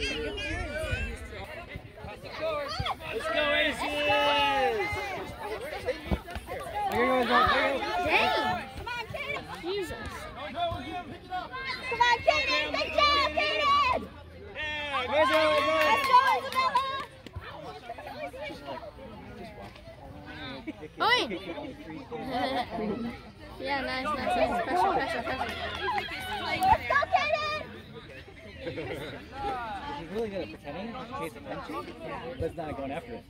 Let's go Aces! Go, Jesus. Come on, Kaden! Good job, Kaden! Other? Let's go, Isabella! Oi! yeah, nice, nice, nice. Pressure, pressure, pressure. Let's go, Kaden! He's really good at pretending to chase but it's not going after it.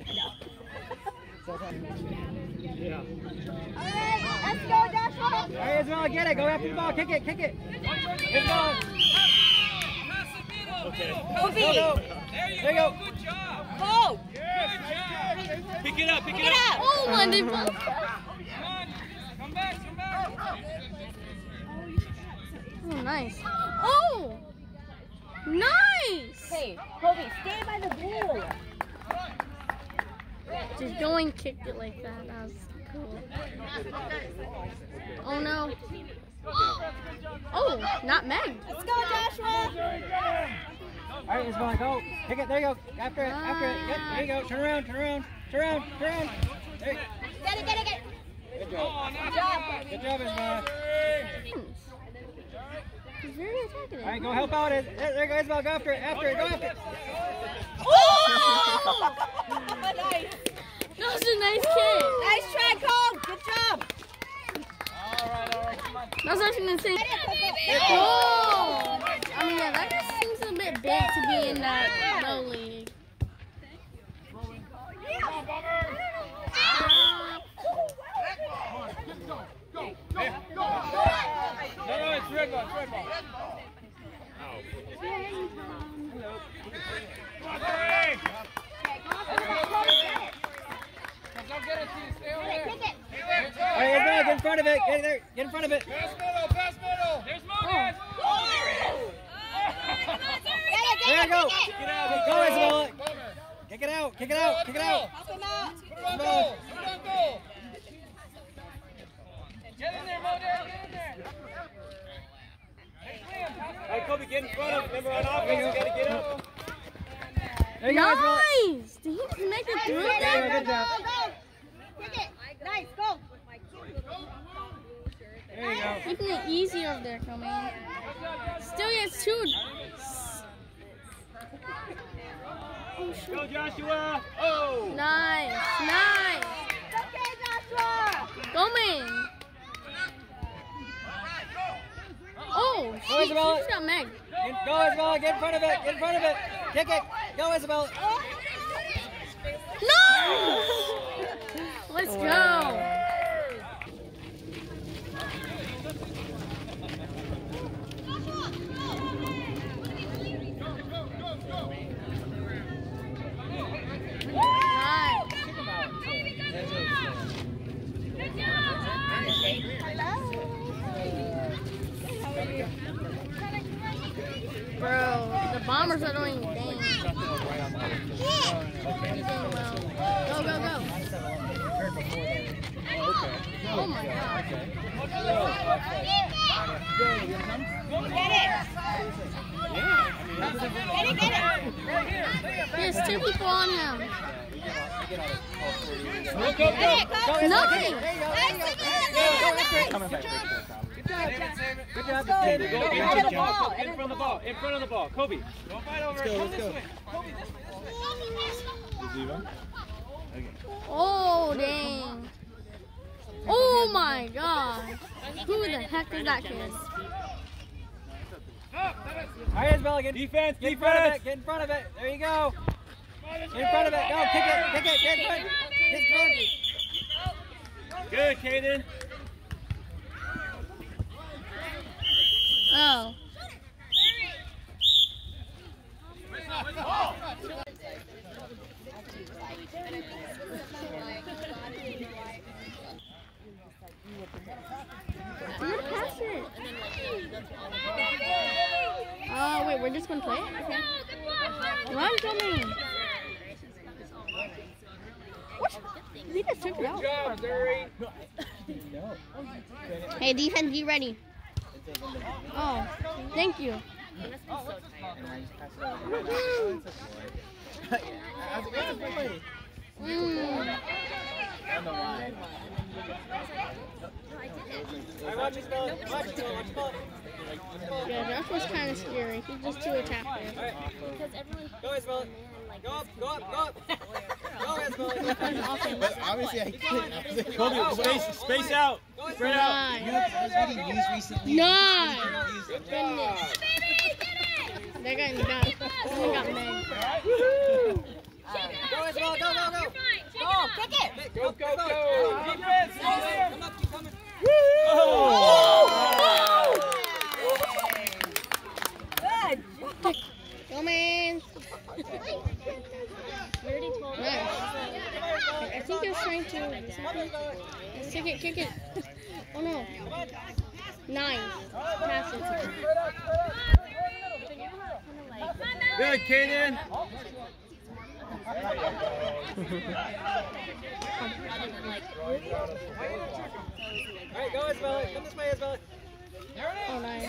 So it's not- yeah. All right, let's go, Joshua! All right, Isabella, get it. Go after the ball. Kick it. Kick it. Hit the ball. Kobe! Go, go. There you go. Go! Pick it up, pick Pick it up! Oh, London. Oh, nice. Oh! Nice! Hey, Kobe, stay by the goal! Just going kicked it like that. That was cool. Oh no. Oh, not Meg. Let's go, Joshua! All right, Isabella, go. Kick it. There you go. After it. After it. Yep. There you go. Turn around. Turn around. Turn around. Turn around. There. you- Get it, get it, get it! Good job. Good job, Kobe! Good job, Isabella. He's very attacking. All right, go help out. Is- There there you go, after it. After it. Go after it. Oh! nice! That was a nice kick. Nice try, Cole! Good job! All right, all right. That was actually insane. Get it, Kobe! Oh! I mean, yeah, that just seems a bit big to be in that low league. No, no, red ball, red ball. Kick it! All right, get in front of it. Get there. Get in front of it. Pass middle, pass middle. There's Mogan. Get it, There you go. it, kick! Go, Isabella. Kick it out. Kick it out. Kick it out. Help him out! Isabella. Get in there, Mogan, get in there. All right, Kobe, get in front of. him. Remember on offense, you gotta get up. There you go, Isabella. Nice! Did he make it through Yeah, that? Go, go! Kick it! Nice, go! There you go. Making it easier of there coming. Still gets two. Go, Joshua. Oh. Nice, nice. Okay, Joshua! Going. Oh, Go, she, Isabella. she's got Meg. Get- Go, Isabella. Get in front of it. Get in front of it. Kick it. Go, Isabella. No! Let's go. Nice. Bro, bombers are doing dang. Go, go, go. Oh my god. Get it! Get it, get it! He two people on him. Go, go, go. Isabella. Nice. There you go. There you go. Nice, Go, go, go. nice. Good job. Go, go, in Get front of the the ball. ball. In front of the ball. In front of the ball. Kobe. Don't fight over Let's it. go, Come let's this go. way. Kobe, this way. This way. Oh, dang. Oh my god. Who the heck is that kid? All right, Isabella. Get, Defense, get in front of defense. it. Get in front of it. There you go. Get in front of it. Go, kick it. Kick it. Get in front. Get in front. Good, Kaden. Oh. I'm gonna pass it. Oh wait, we're just gonna play it? Okay. Run, Tommy. What? We just took it out. Good job, Zuri. No. Hey, defense, be ready. Oh, thank you. Yeah, that was kind of scary. He's just too attacking. Because everyone Go. Like Go up, go up, go up. Go ahead, spell it. But obviously I couldn't. I was like, Kobe, space, space out. Spread out. You know, I was reading news recently. Nine. News- Good job. That guy got, that guy got mad. Go ahead, spell it. Go, go, go. Go, kick it! Go, go, go. Defense. Come up, keep coming. Go, man. We already told Nice. I think they're trying to. Let's kick it, kick it. Oh no. Nine. Pass it. Good, Kaden. All right, go ahead, spell it. Come this way, spell it. Oh, nice.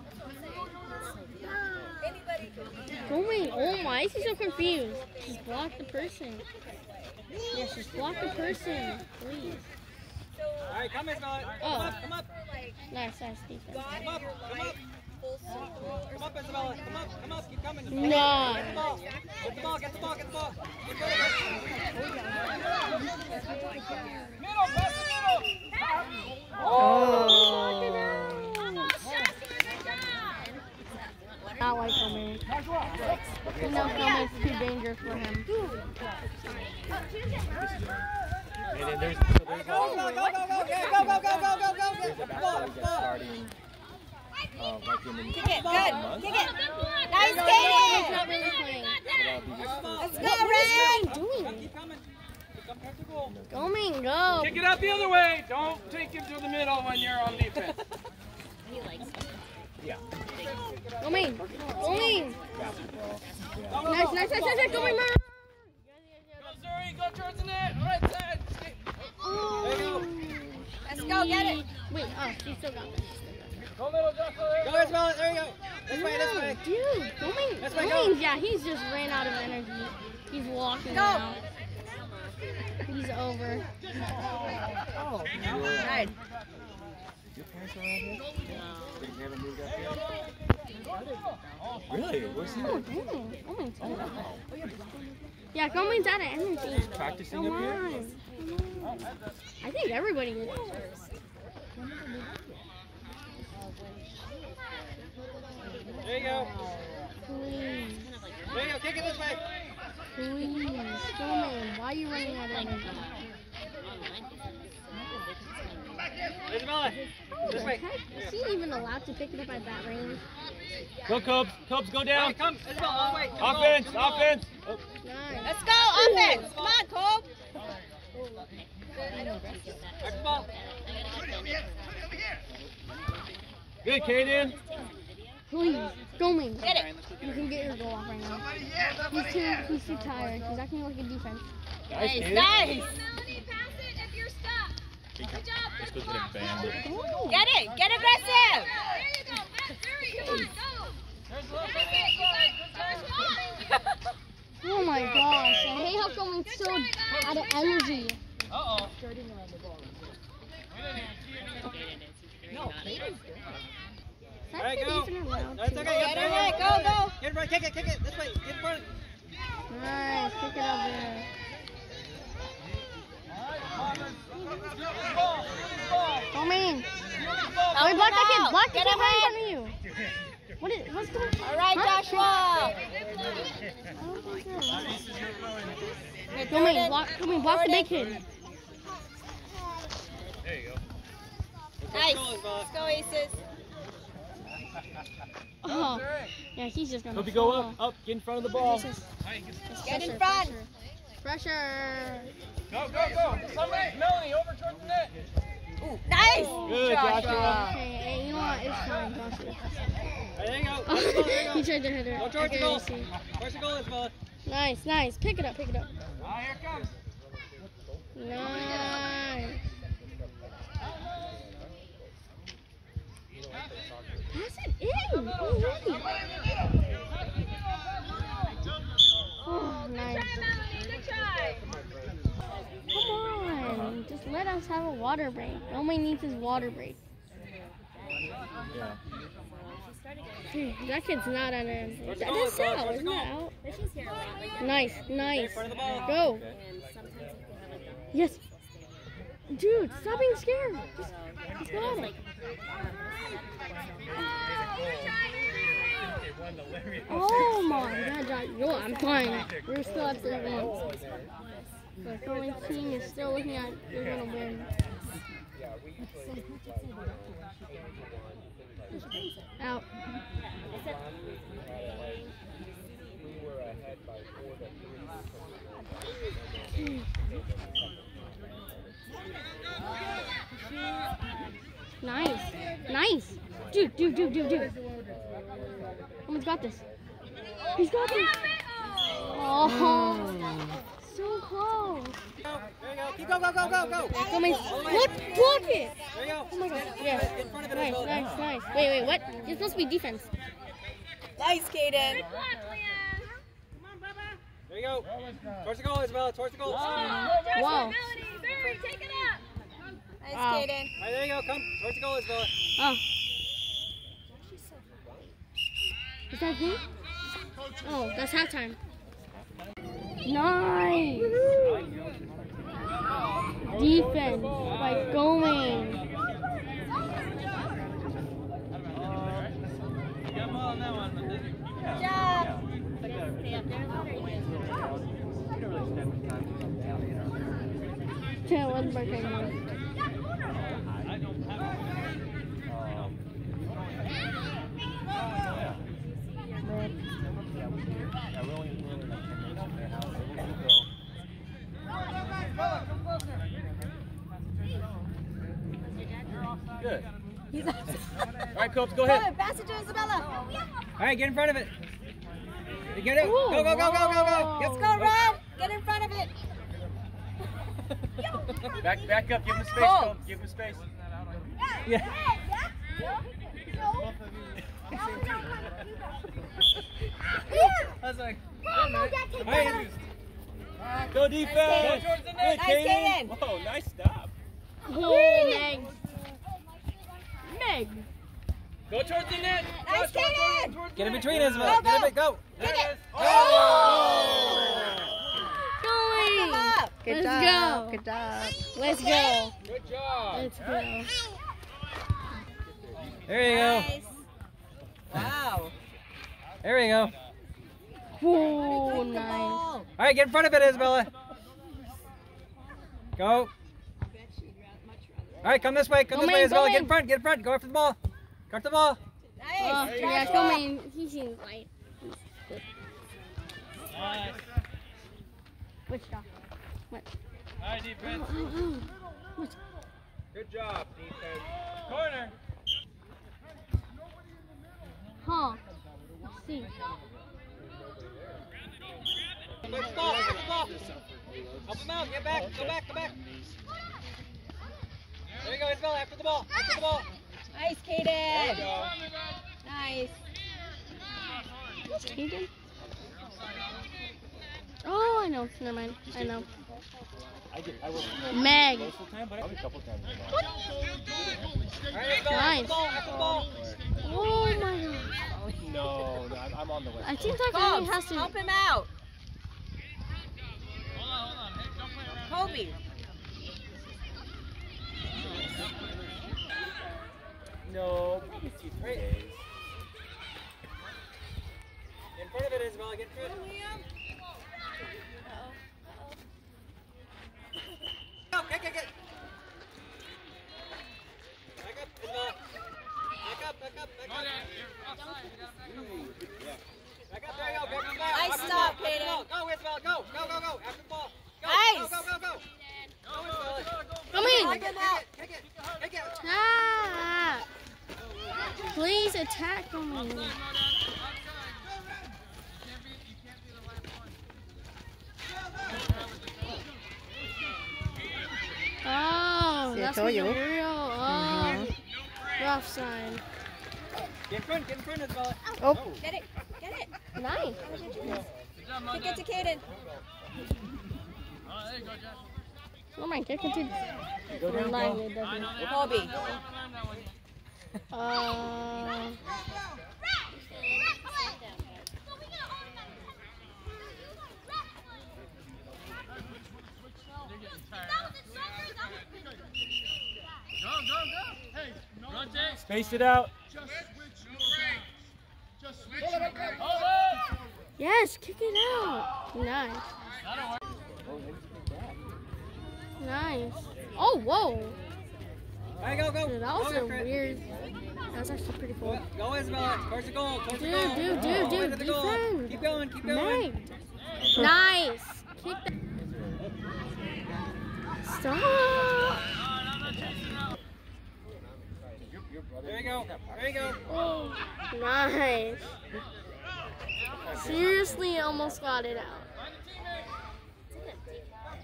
Going. Oh my, she's so confused. She's blocked the person. Yeah, she's blocked the person. Please. All right, come in, spell it. Come Oh. up, come up. Nice, nice defense. Come up, come up. Come up, Isabella. Come up, come up. Keep coming. Get the No. ball. Get the ball, get the ball, get the ball. Get the Middle, pass the middle. Not like Roman. You know Roman's too dangerous for him. And then there's, so there's Go, go, go, go, go. Go, go, go, go, go, go. there's a Get the basketball ball, league get the that's ball. starting, uh, like in the kick it, good, kick it. Nice playing. Let's go, Ren! What is he doing? Go, man, go. Kick it out the other way. Don't take him to the middle when you're on defense. Oh, dang. Oh, my God. Yeah, Goldman's out of energy. Practicing Come on. I think everybody is. There you go. Please, There you go. Kick it this way. please, Goldman, why are you running out of energy? Isabella. Oh, this way. Heck, is he even allowed to pick it up at that range? Go Cubs! Cubs, go down! Come, Isabella, all the way. Offense! Offense! Nice. Let's go, offense. Come on, Cole. Back the ball. Good, Kaden! Please, Goldman, Get it. you can get your goal off right now. He's too, he's too tired. He's acting like a defense. Nice, Nice, nice. Let's go get a band. Oh, Get it. Get aggressive. oh my gosh. I hate how Goldman's so out of energy. That's Alright, pretty go. even allowed That's to. okay. Get Get in it, go, go. Get in front. Kick it. Kick it. This way. Get in front. Nice, pick it up there. Come in. Wait, block that kid. Block the Get kid him right in front of you. What is, what's going on? All right, Joshua. Come in, block, come in, block the big kid. Nice. Let's go, Aces. Oh, yeah, he's just gonna. Hope you go up, up, get in front of the ball. Just- just Get in front. Pressure. Pressure. Go, go, go. Somebody, Melanie, over towards the net. Nice. Good, Joshua. Okay, hey, you know what? It's fine, Joshua. Alright, there you go. Towards the goal, there you he go. tried to hit her. Go I towards the can goal. see. Where's the goal, Isabella? Nice, nice. Pick it up, pick it up. Ah, here it comes. Nice. Pass it in. already. Oh, nice. Come on. Just let us have a water break. Nobody needs his water break. Yeah. Dude, that kid's not on it. That's out, isn't that out? Nice, nice. In front of the ball. Go. Yes. Dude, stop being scared. Just, just go at it. Oh my god, John. Yo, I'm fine. We're still at the one. The throwing team is still looking at they're gonna win. Out. Nice. Nice. Dude, dude, dude, dude, dude. Someone's got this. He's got this. Oh, so close. Go. There you go. Keep go, go, go, go, go. Come in. Oh, what? Block it. There you go. Oh my god. Yeah. In front of it, Nice, Isabella. nice, nice. Wait, wait, what? It's supposed to be defense. Nice, Kaden. Good, Liam. Come on, baba. There you go. Towards the goal, Isabella. Towards the goal. Alright, Wow. Barry, take it up. Nice, Wow. Kaden. there you go. Come. Towards the goal, Isabella. Oh. Is that him? Oh, that's halftime. Nice. Defense by going. Good job. Yeah, one more time. Good. He's All right, Copes, go ahead. Pass it to Isabella. Alright, get in front of it. Get it. Ooh, Go, go, go, go, go, go. Let's go, Ron. Get in front of it. Back, back up. Give him space, oh. Go. Give him space. Yeah. I was like, hey, Go defense. Kaden. Nice, Kaden. Kaden. Whoa, nice stop. Oh, Meg. Meg. Go towards the net. Nice, Kaden. get in between, Isabella. Go, Get in go. be- go. Kick it. Oh! Going. Up. Let's go. Good job. Let's go. Good job. Let's go. There you go. Nice. Wow. There you go. Oh, nice. All right, get in front of it, Isabella. Go. All right, come this way. Come Go this way, Isabella. Get in in. front. Get in front. Go after the ball. Go after the ball. Oh, Nice. yeah, Joshua. coming. He seems like. Which stuff? What? High defense. Oh, oh, oh. Good job, defense. Corner. Huh. Let's see. Go after the ball. After the ball. Help him out. Get back. Go back. Go back. There you go, Isabella. After the ball. After the ball. Nice, Kaden. Nice. Kaden? Oh, I know never mind. I know. I get, I was Meg. most of the time, but I, a couple times. All right, let's go. Nice. After ball, after ball. Oh my god. No, no, I'm, I'm on the west. I think that Cobbs, has to. help him out. Kobe. No, it's two three days. In front of it, Isabella. Get in front. Go, get, get, get. Back up, Isabella. Back up, back up, back up. Back up, there you go. Back on back. Nice After the stop, ball, after the Kaden. ball. Go, Isabella. Go, go, go, go. After the ball. Go, Nice. Go, go, go, go. Go, Isabella. Come in. Kick it, kick it, kick it. Ah. Please attack me. Oh, See, I that's told the you. real. Oh, rough sign. Get in front, get in front, Isabella. Oh, oh. get it, get it. Nice. Kick it to Kaden. Oh my, kick it to Go down, line. go. It doesn't. Kobe. Space it out. yes, kick it out. Nice. Nice. Oh, whoa. All right, go, go. Dude, that was go, weird. That was actually pretty cool. Go, go, Isabella. Towards the goal, towards the goal. dude, dude, dude, to the goal. defend. Keep going, keep going. Meg. Nice. Kick that. Stop. There you go, there you go. Oh, nice. Seriously, almost got it out.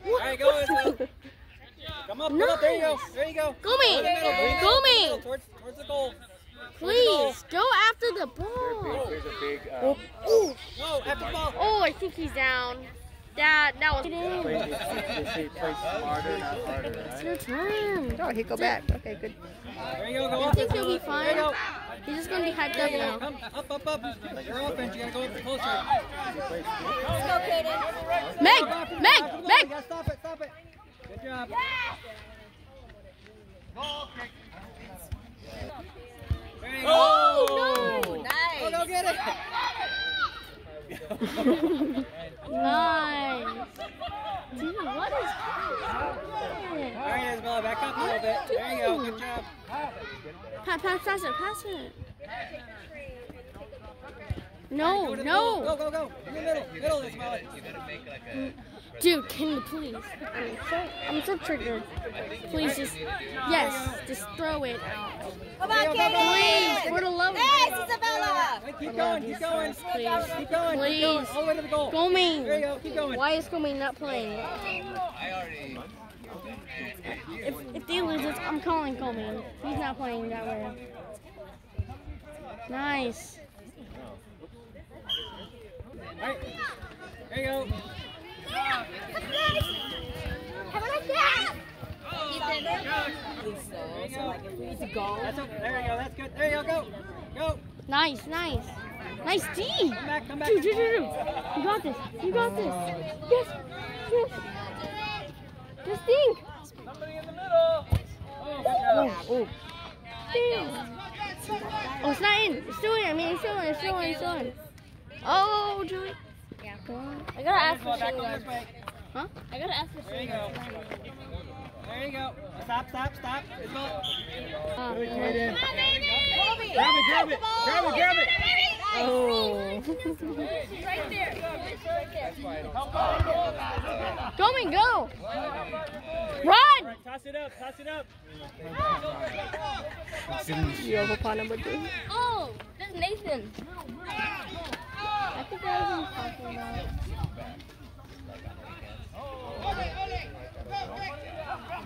All right, go, Isabella. Come up, come up. There you go, there you go. Go me. Go to the middle, go to the Go middle, me. Towards, towards the goal. Please, go after the ball. There's a big. Um, No, after the ball. Oh, I think he's down. That, that was. play, they, they play smarter, not harder, It's your turn. Oh, he go back. Okay, good. There you go, go I think he'll be fine. He's just gonna be hyped up now. Come up, up, up. Your offense, you gotta go up closer. Let's go, Kaden. Meg, Go after the ball, Meg, after the ball. You Meg. stop it, stop it. Good job. There you go. Oh, Go, Nice. Oh, go get it. Nice. Dude, what is happening? All right, Isabella, back up a little bit. There you go. Good job. Pass, pass, pass it, pass it. Go No, to. Go, no. go, go. In the middle, middle, Isabella. Dude, can you please? I'm so, I'm so triggered. Please just, yes, just throw it. Come on, Please, Kaden. for the love of Nice, God. Isabella. Hey, keep going, keep going. Please. Keep going, keep going. Please. All the way to the goal. Goming. There you go, keep going. Why is Goming not playing? If, if they lose, it's, I'm calling Goming. He's not playing that way. Nice. All right. There you go. There you go. That's okay. There you go. That's good. There you go. Go. Go. Nice, nice. Nice D. Come back, come back. Dude, dude, dude, dude. You got this. You got this. Yes. Yes. Just think. Somebody in the middle. Oh, good. Oh, Damn. Oh, it's not in. It's still in. I mean, it's still in. It's still in. It's still in. Oh, Julie. Yeah. I gotta ask for Isabella, back shooting over this guard. way. Huh? I gotta ask for There you go. There you go. Stop, stop, stop. Isabella. guard. Good, Kaden. Kobe. Grab it, grab it, grab it, grab it. Oh. Right there. Going, go. Run. Toss it up, toss it up. You have a paw number two. Oh, that's Nathan. I think I was talking about.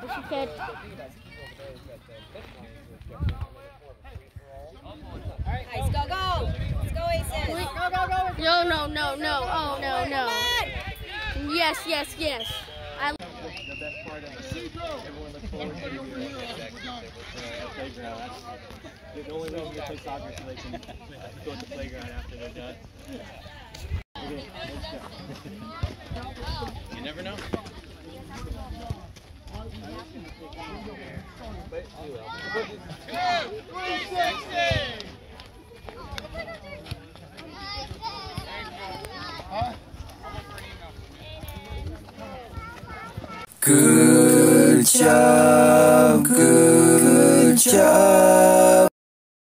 Push your kid. Nice. Go, go. Let's go, Aces. Yo, no, no, no. no. Oh, no, no. Yes. Yes, yes, yes. I The best part of everyone looks forward to uh, the playground. That's the only reason they play soccer so they can go to the playground after they're done. Okay, let's go. You never know. Good job, good job.